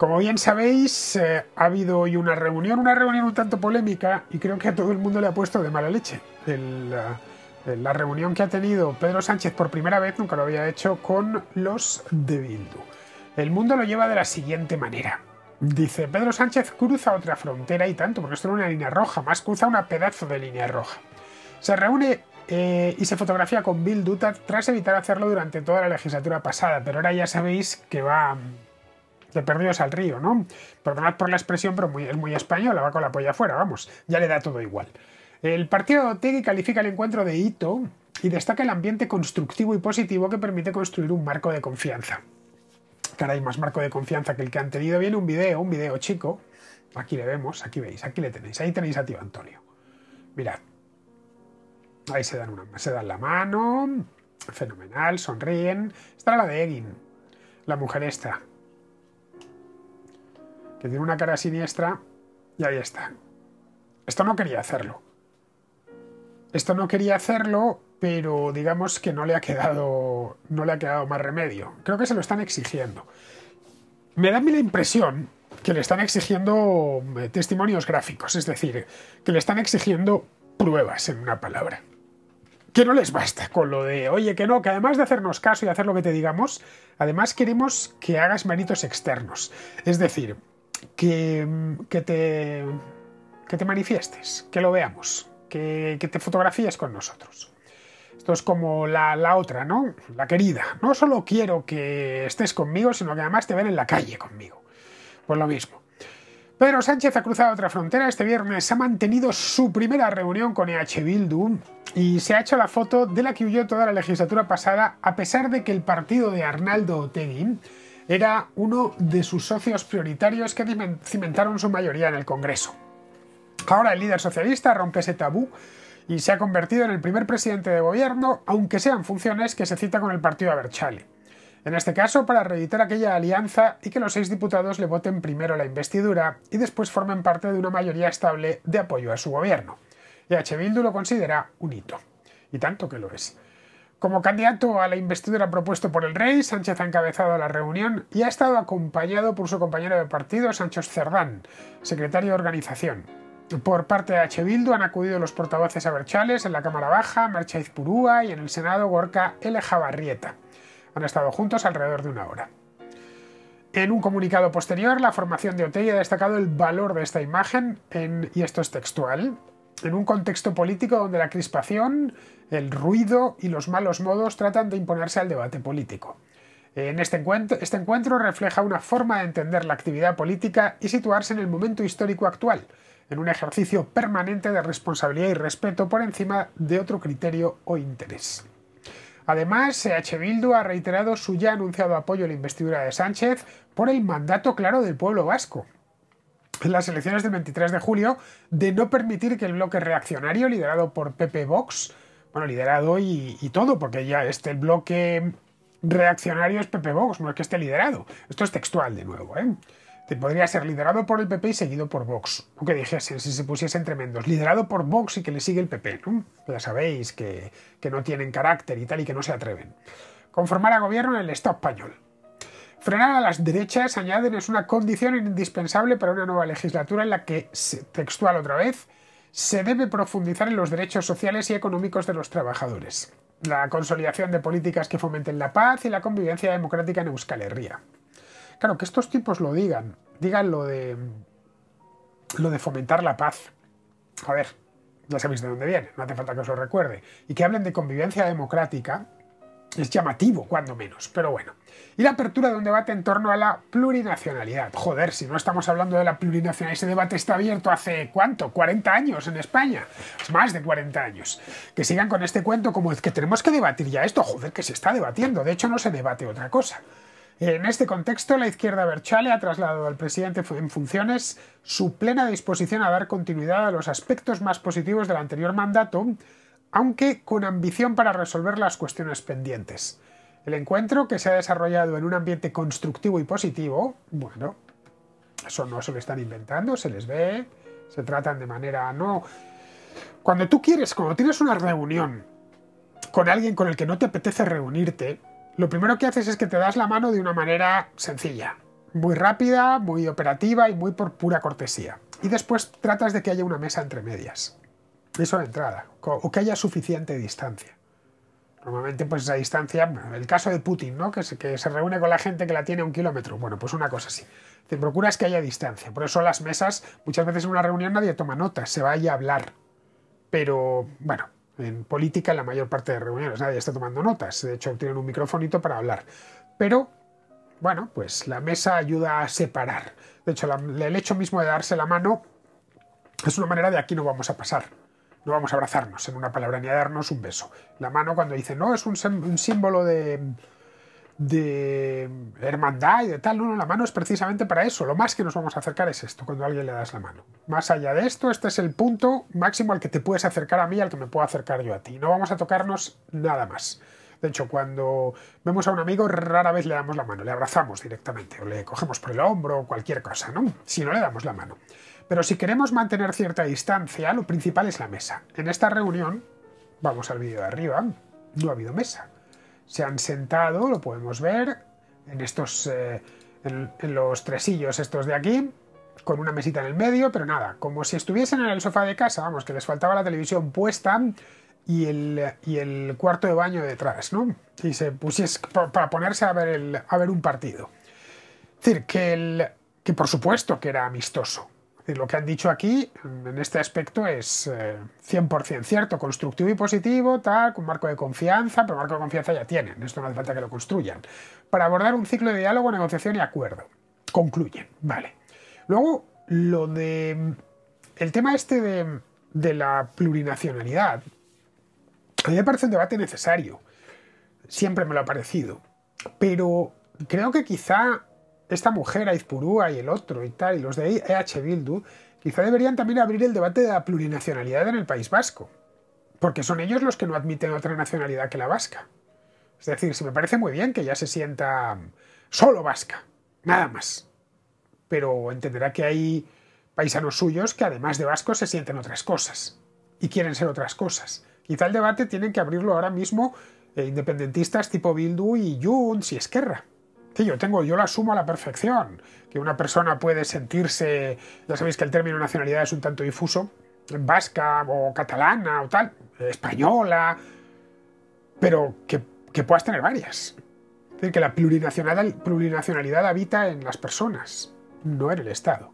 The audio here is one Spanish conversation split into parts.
Como bien sabéis, eh, ha habido hoy una reunión, una reunión un tanto polémica y creo que a todo el mundo le ha puesto de mala leche. El, eh, la reunión que ha tenido Pedro Sánchez por primera vez, nunca lo había hecho, con los de Bildu. El mundo lo lleva de la siguiente manera. Dice, Pedro Sánchez cruza otra frontera y tanto, porque esto es una línea roja, más cruza una pedazo de línea roja. Se reúne eh, y se fotografía con Bildu tras evitar hacerlo durante toda la legislatura pasada, pero ahora ya sabéis que va de perdidos al río, ¿no? Perdonad por la expresión, pero es muy española, va con la polla afuera, vamos, ya le da todo igual. El partido de califica el encuentro de hito y destaca el ambiente constructivo y positivo que permite construir un marco de confianza. Caray, más marco de confianza que el que han tenido. Viene un video, un video chico. Aquí le vemos, aquí veis, aquí le tenéis. Ahí tenéis a tío Antonio. Mirad. Ahí se dan, una, se dan la mano. Fenomenal, sonríen. Era la de Egin, la mujer esta que tiene una cara siniestra y ahí está. Esto no quería hacerlo. Esto no quería hacerlo, pero digamos que no le ha quedado no le ha quedado más remedio. Creo que se lo están exigiendo. Me da a mí la impresión que le están exigiendo eh, testimonios gráficos, es decir, que le están exigiendo pruebas en una palabra. Que no les basta con lo de, oye, que no, que además de hacernos caso y hacer lo que te digamos, además queremos que hagas méritos externos. Es decir, que, te, que te manifiestes, que lo veamos, que, te fotografíes con nosotros. Esto es como la, la, otra, ¿no? La querida. No solo quiero que estés conmigo, sino que además te ven en la calle conmigo. Pues lo mismo. Pedro Sánchez ha cruzado otra frontera este viernes, ha mantenido su primera reunión con EH Bildu y se ha hecho la foto de la que huyó toda la legislatura pasada, a pesar de que el partido de Arnaldo Otegi era uno de sus socios prioritarios que cimentaron su mayoría en el Congreso. Ahora el líder socialista rompe ese tabú y se ha convertido en el primer presidente de gobierno, aunque sean funciones que se cita con el partido Aberchale. En este caso, para reeditar aquella alianza y que los seis diputados le voten primero la investidura y después formen parte de una mayoría estable de apoyo a su gobierno. Y H. Bildu lo considera un hito. Y tanto que lo es. Como candidato a la investidura propuesto por el rey, Sánchez ha encabezado la reunión y ha estado acompañado por su compañero de partido, Sánchez Cerdán, secretario de organización. Por parte de H. Bildu han acudido los portavoces Aberchales en la Cámara Baja, Merchaiz Purúa y en el Senado Gorka L. Javarrieta. Han estado juntos alrededor de una hora. En un comunicado posterior, la formación de Otegi ha destacado el valor de esta imagen, y esto es textual, en un contexto político donde la crispación, el ruido y los malos modos tratan de imponerse al debate político. En este encuentro, este encuentro refleja una forma de entender la actividad política y situarse en el momento histórico actual, en un ejercicio permanente de responsabilidad y respeto por encima de otro criterio o interés. Además, H. Bildu ha reiterado su ya anunciado apoyo a la investidura de Sánchez por el mandato claro del pueblo vasco, en las elecciones del 23 de julio de no permitir que el bloque reaccionario liderado por Pepe Vox, bueno, liderado y, todo, porque ya este bloque reaccionario es Pepe Vox, no es que esté liderado. Esto es textual de nuevo, ¿eh? Podría ser liderado por el PP y seguido por Vox. O que dijesen, si se pusiesen tremendos. Liderado por Vox y que le sigue el PP, ¿no? Ya sabéis que, que no tienen carácter y tal y que no se atreven. Conformar a gobierno en el Estado español. Frenar a las derechas, añaden, es una condición indispensable para una nueva legislatura en la que, textual otra vez, se debe profundizar en los derechos sociales y económicos de los trabajadores. La consolidación de políticas que fomenten la paz y la convivencia democrática en Euskal Herria. Claro, que estos tipos lo digan, digan lo de, lo de fomentar la paz. A ver, ya sabéis de dónde viene, no hace falta que os lo recuerde. Y que hablen de convivencia democrática, es llamativo, cuando menos, pero bueno. Y la apertura de un debate en torno a la plurinacionalidad. Joder, si no estamos hablando de la plurinacionalidad, ese debate está abierto hace ¿cuánto? 40 años en España. Más de 40 años. Que sigan con este cuento como es que tenemos que debatir ya esto. Joder, que se está debatiendo. De hecho, no se debate otra cosa. En este contexto, la izquierda Berchale ha trasladado al presidente en funciones su plena disposición a dar continuidad a los aspectos más positivos del anterior mandato, aunque con ambición para resolver las cuestiones pendientes. El encuentro, que se ha desarrollado en un ambiente constructivo y positivo, bueno, eso no se lo están inventando, se les ve, se tratan de manera no... Cuando tú quieres, cuando tienes una reunión con alguien con el que no te apetece reunirte, lo primero que haces es que te das la mano de una manera sencilla. muy rápida, muy operativa y muy por pura cortesía. Y después tratas de que haya una mesa entre medias. Eso de entrada. O que haya suficiente distancia. Normalmente, pues esa distancia, el caso de Putin, ¿no? Que se, que se reúne con la gente que la tiene a un kilómetro. Bueno, pues una cosa así. Te procuras que haya distancia. Por eso las mesas, muchas veces en una reunión nadie toma notas, se vaya a hablar. Pero, bueno, en política, en la mayor parte de reuniones, nadie está tomando notas. De hecho, tienen un microfonito para hablar. Pero, bueno, pues la mesa ayuda a separar. De hecho, el hecho mismo de darse la mano es una manera de aquí no vamos a pasar no vamos a abrazarnos en una palabra ni a darnos un beso. La mano cuando dice, no, es un, símbolo de, de hermandad y de tal, no, no, la mano es precisamente para eso. Lo más que nos vamos a acercar es esto, cuando a alguien le das la mano. Más allá de esto, este es el punto máximo al que te puedes acercar a mí, al que me puedo acercar yo a ti. No vamos a tocarnos nada más. De hecho, cuando vemos a un amigo, rara vez le damos la mano, le abrazamos directamente, o le cogemos por el hombro o cualquier cosa, ¿no? Si no le damos la mano. Pero si queremos mantener cierta distancia, lo principal es la mesa. En esta reunión, vamos al vídeo de arriba, no ha habido mesa. Se han sentado, lo podemos ver, en estos, eh, en, los tresillos estos de aquí, con una mesita en el medio, pero nada, como si estuviesen en el sofá de casa, vamos, que les faltaba la televisión puesta y el, y el cuarto de baño detrás, ¿no? Y se pusiese para ponerse a ver, el, a ver un partido. Es decir, que, el, que por supuesto que era amistoso, lo que han dicho aquí en este aspecto es 100% eh, cierto, constructivo y positivo, tal, con marco de confianza, pero marco de confianza ya tienen, esto no hace falta que lo construyan. Para abordar un ciclo de diálogo, negociación y acuerdo. Concluyen, vale. Luego, lo de. El tema este de, de la plurinacionalidad. A mí me parece un debate necesario. Siempre me lo ha parecido. Pero creo que quizá esta mujer, Aizpurúa y el otro y tal, y los de EH Bildu, quizá deberían también abrir el debate de la plurinacionalidad en el País Vasco, porque son ellos los que no admiten otra nacionalidad que la vasca. Es decir, si me parece muy bien que ya se sienta solo vasca, nada más. Pero entenderá que hay paisanos suyos que además de vascos se sienten otras cosas y quieren ser otras cosas. Quizá el debate tienen que abrirlo ahora mismo eh, independentistas tipo Bildu y Junts y Esquerra que yo tengo, yo lo asumo a la perfección, que una persona puede sentirse, ya sabéis que el término nacionalidad es un tanto difuso, vasca o catalana o tal, española, pero que, que puedas tener varias. Es decir, que la plurinacionalidad, plurinacionalidad habita en las personas, no en el Estado.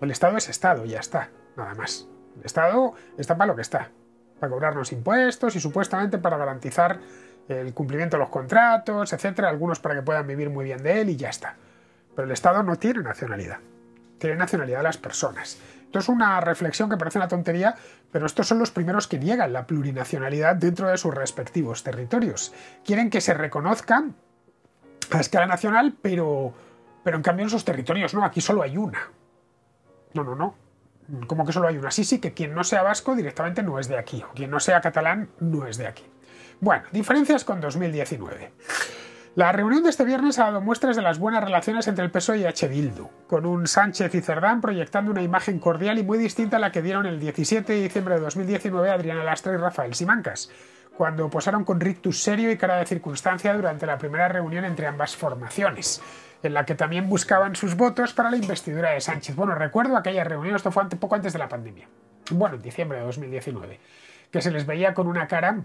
El Estado es Estado, ya está, nada más. El Estado está para lo que está, para cobrarnos impuestos y supuestamente para garantizar el cumplimiento de los contratos, etcétera, algunos para que puedan vivir muy bien de él y ya está. Pero el Estado no tiene nacionalidad, tiene nacionalidad las personas. Esto es una reflexión que parece una tontería, pero estos son los primeros que niegan la plurinacionalidad dentro de sus respectivos territorios. Quieren que se reconozcan a escala nacional, pero, pero en cambio en sus territorios no, aquí solo hay una. No, no, no. Como que solo hay una. Sí, sí, que quien no sea vasco directamente no es de aquí, o quien no sea catalán no es de aquí. Bueno, diferencias con 2019. La reunión de este viernes ha dado muestras de las buenas relaciones entre el PSOE y H. Bildu, con un Sánchez y Cerdán proyectando una imagen cordial y muy distinta a la que dieron el 17 de diciembre de 2019 Adriana Lastra y Rafael Simancas, cuando posaron con rictus serio y cara de circunstancia durante la primera reunión entre ambas formaciones, en la que también buscaban sus votos para la investidura de Sánchez. Bueno, recuerdo aquella reunión, esto fue poco antes de la pandemia, bueno, en diciembre de 2019, que se les veía con una cara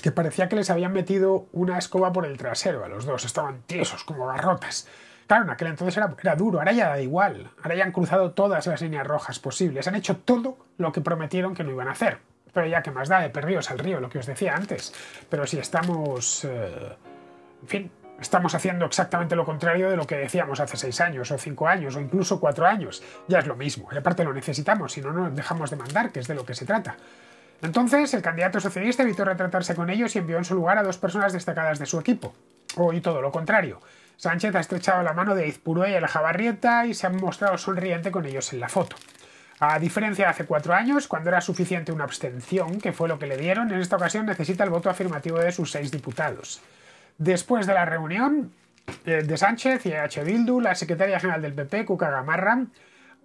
que parecía que les habían metido una escoba por el trasero a los dos, estaban tiesos como garrotas. Claro, en aquel entonces era, duro, ahora ya da igual, ahora ya han cruzado todas las líneas rojas posibles, han hecho todo lo que prometieron que no iban a hacer. Pero ya que más da de perdidos al río, lo que os decía antes. Pero si estamos... Eh, en fin, estamos haciendo exactamente lo contrario de lo que decíamos hace seis años, o cinco años, o incluso cuatro años. Ya es lo mismo, y aparte lo necesitamos, si no, no dejamos de mandar, que es de lo que se trata. Entonces, el candidato socialista evitó retratarse con ellos y envió en su lugar a dos personas destacadas de su equipo. O y todo lo contrario. Sánchez ha estrechado la mano de Izpurue y el Jabarrieta y se ha mostrado sonriente con ellos en la foto. A diferencia de hace cuatro años, cuando era suficiente una abstención, que fue lo que le dieron, en esta ocasión necesita el voto afirmativo de sus seis diputados. Después de la reunión eh, de Sánchez y H. Bildu, la secretaria general del PP, Cuca Gamarra,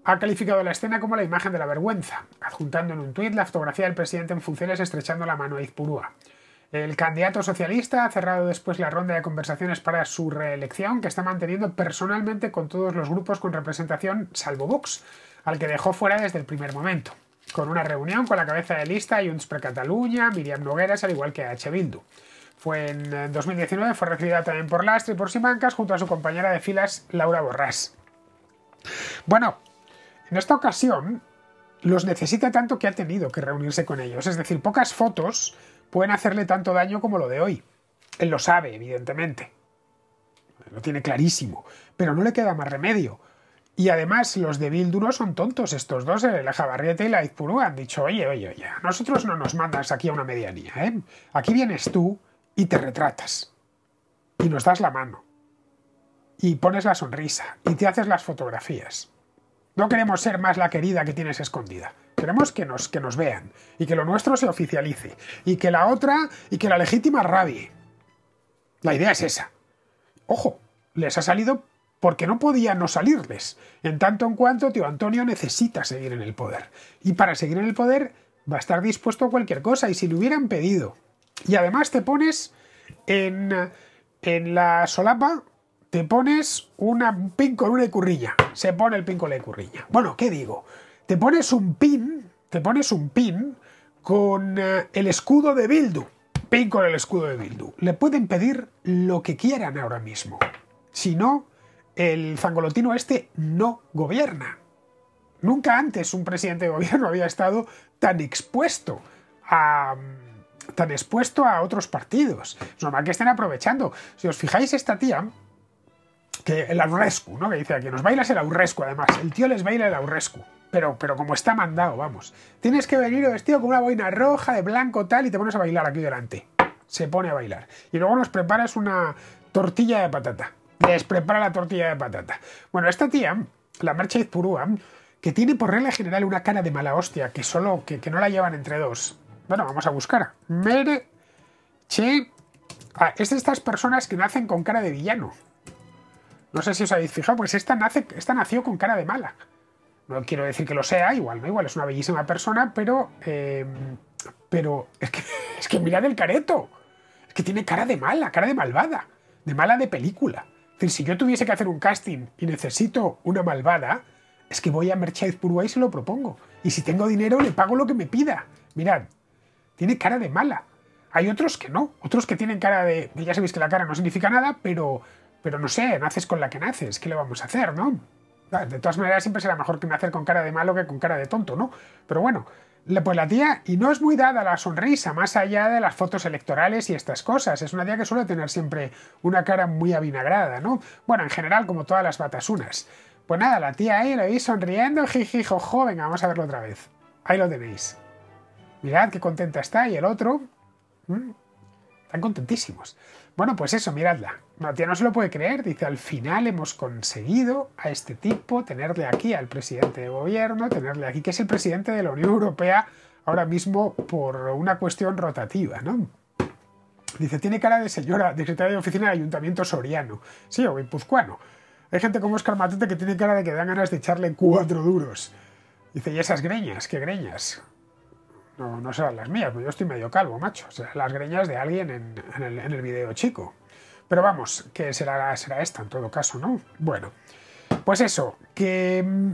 ha calificado la escena como la imagen de la vergüenza, adjuntando en un tuit la fotografía del presidente en funciones estrechando la mano a Izpurúa. El candidato socialista ha cerrado después la ronda de conversaciones para su reelección, que está manteniendo personalmente con todos los grupos con representación, salvo Vox, al que dejó fuera desde el primer momento, con una reunión con la cabeza de lista Junts per Catalunya, Miriam Nogueras, al igual que H. Bildu. Fue en 2019, fue recibida también por Lastre y por Simancas, junto a su compañera de filas, Laura Borrás. Bueno, en esta ocasión los necesita tanto que ha tenido que reunirse con ellos. Es decir, pocas fotos pueden hacerle tanto daño como lo de hoy. Él lo sabe, evidentemente. Lo tiene clarísimo. Pero no le queda más remedio. Y además, los de Bildu son tontos. Estos dos, la Jabarrieta y la Izpuru, han dicho: Oye, oye, oye, nosotros no nos mandas aquí a una medianía, ¿eh? Aquí vienes tú y te retratas. Y nos das la mano. Y pones la sonrisa. Y te haces las fotografías. No queremos ser más la querida que tienes escondida. Queremos que nos, que nos vean y que lo nuestro se oficialice y que la otra y que la legítima rabie. La idea es esa. Ojo, les ha salido porque no podía no salirles, en tanto en cuanto tío Antonio necesita seguir en el poder. Y para seguir en el poder va a estar dispuesto a cualquier cosa, y si le hubieran pedido. Y además te pones en, en la solapa, te pones una pin con una currilla. Se pone el pin con la currilla. Bueno, ¿qué digo? te pones un pin, te pones un pin con eh, el escudo de Bildu. Pin con el escudo de Bildu. Le pueden pedir lo que quieran ahora mismo. Si no, el zangolotino este no gobierna. Nunca antes un presidente de gobierno había estado tan expuesto a tan expuesto a otros partidos. Es normal que estén aprovechando. Si os fijáis, esta tía, que el aurrescu, ¿no? Que dice aquí, nos bailas el aurrescu, además. El tío les baila el aurrescu pero, pero como está mandado, vamos. Tienes que venir vestido con una boina roja, de blanco, tal, y te pones a bailar aquí delante. Se pone a bailar. Y luego nos preparas una tortilla de patata. Les prepara la tortilla de patata. Bueno, esta tía, la Marcha Izpurúa, que tiene por regla general una cara de mala hostia, que solo, que, que no la llevan entre dos. Bueno, vamos a buscar. Mere, Che... Ah, es de estas personas que nacen con cara de villano. No sé si os habéis fijado, pues esta, nace, esta nació con cara de mala. No quiero decir que lo sea, igual, ¿no? Igual es una bellísima persona, pero. Eh, pero es que, es que mirad el careto. Es que tiene cara de mala, cara de malvada. De mala de película. Es decir, si yo tuviese que hacer un casting y necesito una malvada, es que voy a Merchandise Purua y se lo propongo. Y si tengo dinero, le pago lo que me pida. Mirad, tiene cara de mala. Hay otros que no, otros que tienen cara de. Ya sabéis que la cara no significa nada, pero. Pero no sé, naces con la que naces. ¿Qué le vamos a hacer, no? De todas maneras, siempre será mejor que me hacer con cara de malo que con cara de tonto, ¿no? Pero bueno, pues la tía, y no es muy dada la sonrisa, más allá de las fotos electorales y estas cosas. Es una tía que suele tener siempre una cara muy avinagrada, ¿no? Bueno, en general, como todas las batasunas. Pues nada, la tía ahí lo veis sonriendo, jijijojo, venga, vamos a verlo otra vez. Ahí lo tenéis. Mirad qué contenta está, y el otro. están contentísimos. Bueno, pues eso, miradla. No, tía no se lo puede creer. Dice, al final hemos conseguido a este tipo tenerle aquí al presidente de gobierno, tenerle aquí, que es el presidente de la Unión Europea ahora mismo por una cuestión rotativa, ¿no? Dice, tiene cara de señora, de secretaria de oficina del Ayuntamiento Soriano. Sí, o guipuzcoano. Hay gente como Oscar Matute que tiene cara de que dan ganas de echarle cuatro duros. Dice, ¿y esas greñas? ¿Qué greñas? No, no serán las mías, pues yo estoy medio calvo, macho. Serán las greñas de alguien en, el, en el video chico. Pero vamos, que será, será esta en todo caso, ¿no? Bueno, pues eso, que mm,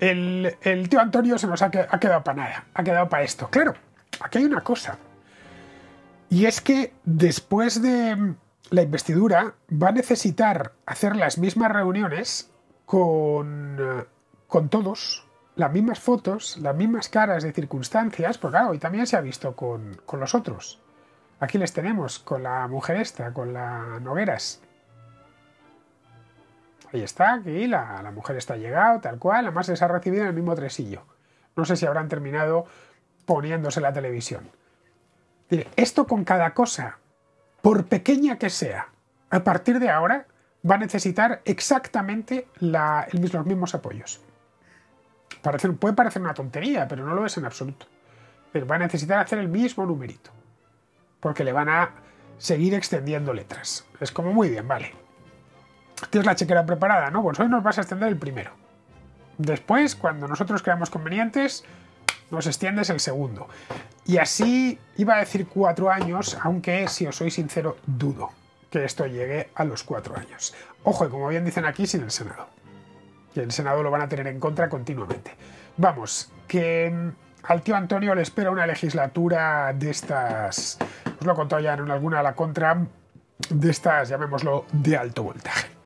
el, tío Antonio se nos ha, quedado para nada, ha quedado para esto. Claro, aquí hay una cosa. Y es que después de mm, la investidura va a necesitar hacer las mismas reuniones con, eh, con todos, las mismas fotos, las mismas caras de circunstancias, porque claro, y también se ha visto con, con los otros. Aquí les tenemos con la mujer esta, con la Nogueras. Ahí está, aquí la, mujer está llegado, tal cual, además les ha recibido en el mismo tresillo. No sé si habrán terminado poniéndose la televisión. Esto con cada cosa, por pequeña que sea, a partir de ahora va a necesitar exactamente los mismos apoyos. Puede parecer una tontería, pero no lo es en absoluto. Pero va a necesitar hacer el mismo numerito porque le van a seguir extendiendo letras. Es como muy bien, vale. Tienes la chequera preparada, ¿no? Pues hoy nos vas a extender el primero. Después, cuando nosotros creamos convenientes, nos extiendes el segundo. Y así iba a decir cuatro años, aunque si os soy sincero, dudo que esto llegue a los cuatro años. Ojo, y como bien dicen aquí, sin el Senado. Y el Senado lo van a tener en contra continuamente. Vamos, que mm, al tío Antonio le espera una legislatura de estas, os lo he contado ya en alguna la contra, de estas, llamémoslo, de alto voltaje.